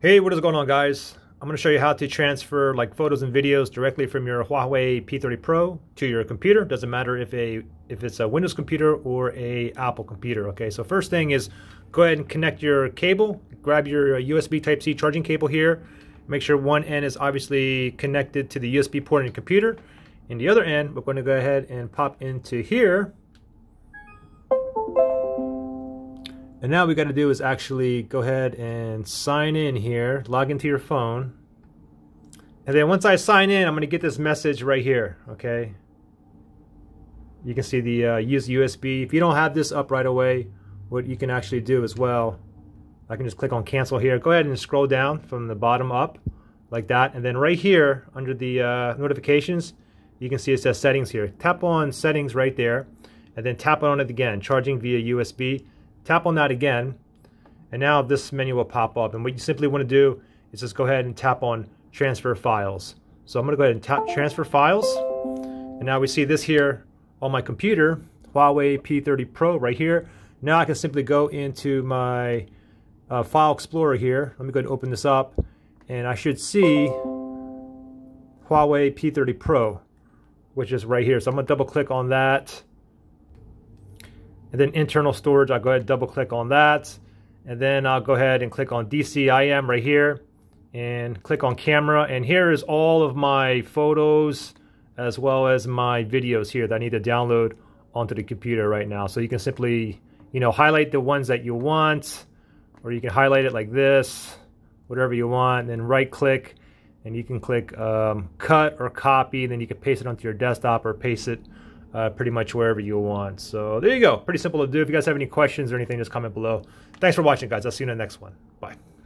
Hey, what is going on guys? I'm going to show you how to transfer like photos and videos directly from your Huawei P30 Pro to your computer. Doesn't matter if a if it's a Windows computer or a Apple computer. Okay, so first thing is go ahead and connect your cable. Grab your uh, USB Type-C charging cable here. Make sure one end is obviously connected to the USB port in your computer. And the other end, we're going to go ahead and pop into here And now we got to do is actually go ahead and sign in here, log into your phone. And then once I sign in, I'm going to get this message right here, okay? You can see the uh, use USB. If you don't have this up right away, what you can actually do as well, I can just click on cancel here. Go ahead and scroll down from the bottom up like that. And then right here under the uh, notifications, you can see it says settings here. Tap on settings right there and then tap on it again, charging via USB. Tap on that again, and now this menu will pop up. And what you simply want to do is just go ahead and tap on transfer files. So I'm going to go ahead and tap transfer files. And now we see this here on my computer, Huawei P30 Pro right here. Now I can simply go into my uh, file explorer here. Let me go ahead and open this up. And I should see Huawei P30 Pro, which is right here. So I'm going to double click on that. And then internal storage, I'll go ahead and double click on that. And then I'll go ahead and click on DCIM right here and click on camera. And here is all of my photos as well as my videos here that I need to download onto the computer right now. So you can simply, you know, highlight the ones that you want, or you can highlight it like this, whatever you want, and then right click, and you can click um, cut or copy, and then you can paste it onto your desktop or paste it uh, pretty much wherever you want. So there you go. Pretty simple to do. If you guys have any questions or anything, just comment below. Thanks for watching, guys. I'll see you in the next one. Bye.